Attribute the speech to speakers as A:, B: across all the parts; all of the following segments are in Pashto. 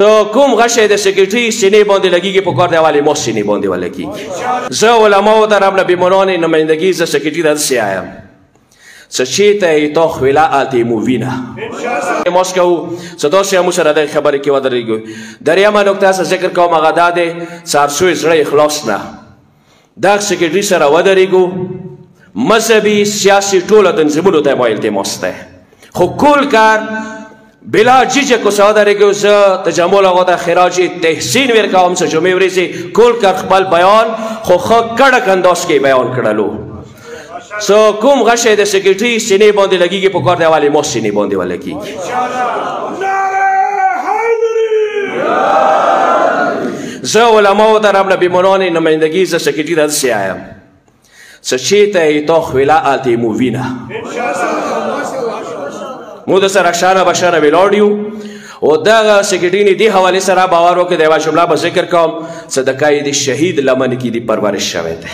A: ته کوم غشه د سیکریټری سینې باندې لګیږي په کار دی والي مو سینې باندې ولګي زه علماء ته رب نبی مولان نمائندګي ز سیکریټری د سیایم سچې ته تو خلا اته مو وینا مسکو صدا سه مو سره د خبرې کې ودرېږي دریا ما نقطه ذکر کوم غدا ده سارسوې زړه اخلاص نه دا سیکرټري سره ودرېږو مذهبي سیاسي ټوله تنظیمونو ته به التماس دی خو کول کار بلا جیجه کو سوا درېږو زه تجمل هغه ته خراج تحسین ورکوم چې جمعې ورځې کول کار خپل بیان خو خو کړه کنداس کې بیان کړلو سو کوم غشه د سیکریټری سینې باندې لګیږي په کار دی والي مو سینې باندې ولګي زه علماء او درب نبی مولان نمائندگی ز سیکریټری د سیایم سچیته ای تو خلا آتی مو وینا مو د سره شانه بشانه ویلوډیو او دغه سکرټینی دی حواله سره باور وکړي د یو شمله په ذکر کوم صدقای دی شهید لمن کې دی پرورش شوه دی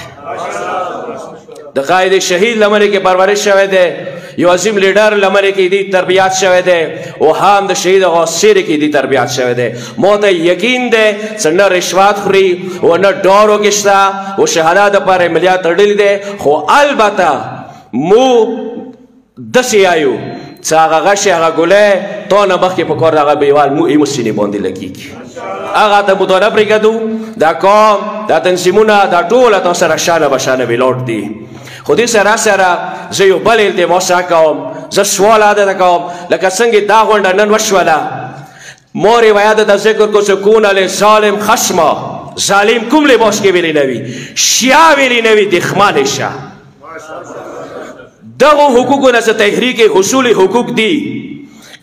A: د قائد شهید لمن کې پرورش شوه دی یو عظیم لیډر لمر کې دی تربیات شوه دی او هم د شهید غوسیر کې دی تربیات شوه دی موت یقین دی څنګه رشوات خوري او نه ډورو کېشتا او شهادت پر ملیا تړل دی خو البته مو دسې یایو چې هغه غشی هغه ګلی تو نه مخکې په کور هغه بیوال مو یې مسینې باندې لګېږي هغه ته موږ نه پرېږدو دا قوم دا تنظیمونه دا ټوله تاسو سره شانه به شانه ویلوډ دي خو دې سره سره زه یو بل التماس کوم زه سوال ادا کوم لکه څنګه دا غونډه نن وشوله مو روایت د ذکر کو سکون علی ظالم خشما ظالم کوم لباس کې ویلې نوي شیا ویلې نوي د خمال شا دغه حقوقو نه تحریک حصول حقوق دی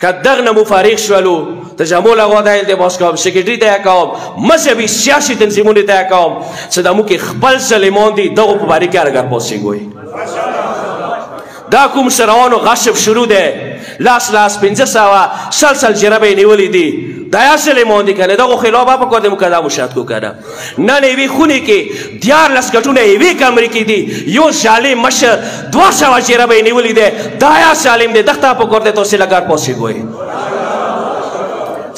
A: که دغه نه مفارق شولو ته جمول هغه دایل دی باس کوم سیکریټری ته کوم مذهبي سیاسي تنظیمونه ته کوم چې د مو کې خپل سلیمان دی دغه مبارک ارګر پوسې ګوي دا کوم شرعونو غصب شروع دی لاس لاس پنځه سوه شل شل جربه یې نیولي دي دایا سلی موندی کنه دغه خلو بابا کو دم کدا مشاهد کو کنه نن وی خونی کې دیار لس کټونه وی کمرې کې دی یو ظالم مش دوا سوا چیرې به نیولې ده دایا سالم دې دخته په کوته تو سره لګار پوسی ګوي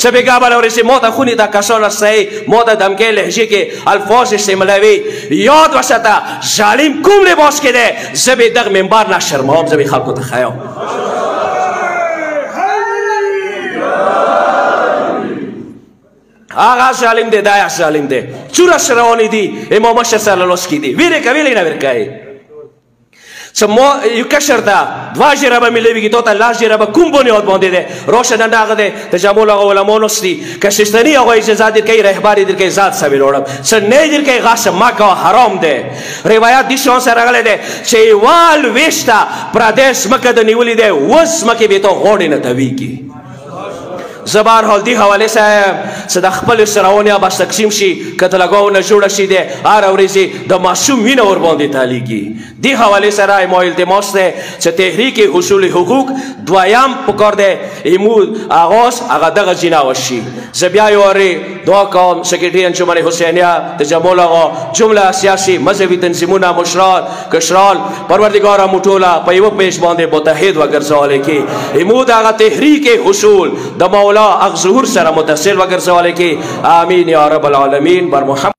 A: چې بیګا بل ورسې مو ته خونی دا کسونه سي مو ته دمکې لهجه کې الفاظ استعمالوي یاد وساته ظالم کوم لباس کې ده زه به دغه منبر نه شرموم زه به خلکو ته ښیم هغه ظالم دی دا ظالم دی چوره شروانی دی امام اشرف سره لوس کی دی ویره کوي نه ور کوي چې مو یو کشر دا دوا جره به ملويږي ته لا جره به کوم بونه ود باندې ده روشن نه هغه ده ته جمول علماء نوستي کششتنی هغه اجازه دې کوي رهبری دې کوي ذات سوي لوړم څه نه دې کوي غاصه ما کا حرام ده روایت دي شو سره غلې ده چې وال وشتا پردیس مکه د نیولې ده وس مکه به ته غوډې نه تويږي زبار هول دی حواله صاحب صد خپل سراونه بس تقسیم شي کته لګاو نه جوړ شي ده هر اوريزي د معصوم وینه ور باندې تعلقي دی حواله سره مو التماس ده چې تحریک حصول حقوق دویام پکور ده ایمو اغاز هغه دغه جنا وشي زبیا یوري دعا کوم سیکریټری انجمن حسینیه د جمول غو جمله سیاسي مذهبي تنظیمونه مشران کشران پروردگار موټولا په یو پیش باندې متحد وګرځول کی امود هغه تحریک حصول د مولا اغ ظهور سره متصل وګرځول کی امين يا رب العالمين بر محمد